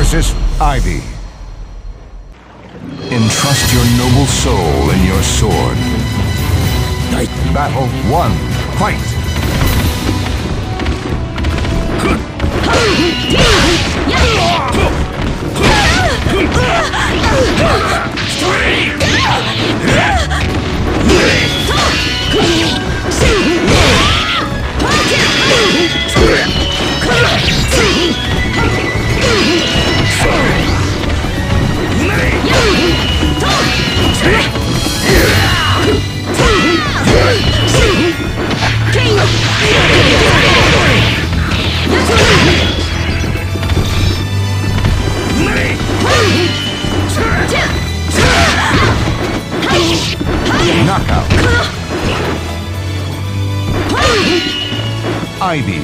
versus Ivy. Entrust your noble soul in your sword. Night. Battle 1. Fight!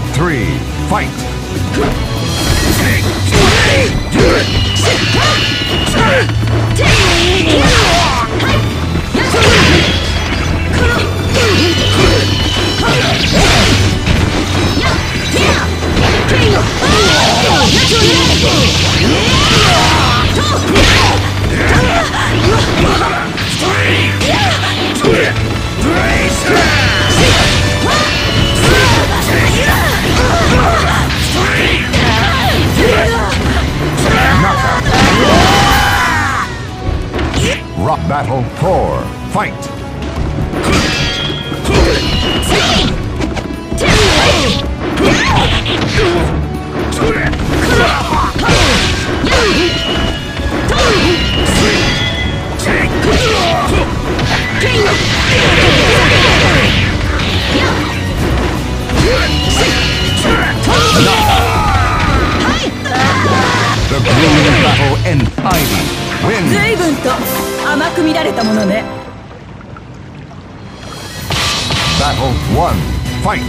3. Fight! Battle 4. Fight! The grueling battle and Ivy. 随分と甘く見られたものね Battle 1. Fight!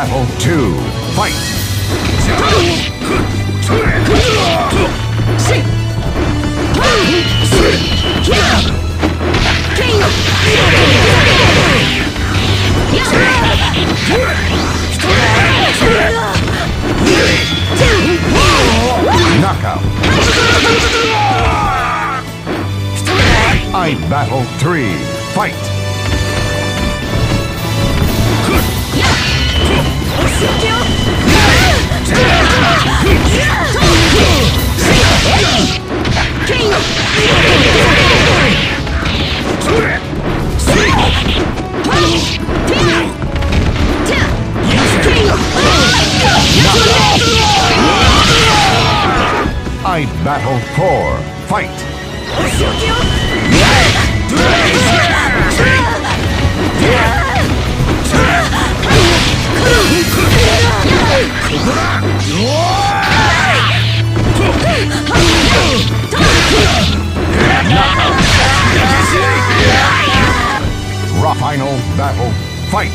Battle 2. Fight! Knockout. I Battle 3. Fight! I Battle 4. Fight! Final Battle. Fight!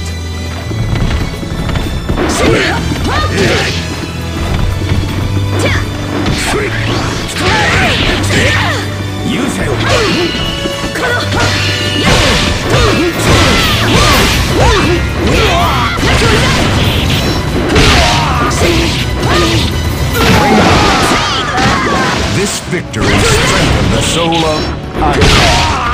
This victory strengthened the soul of Ivy.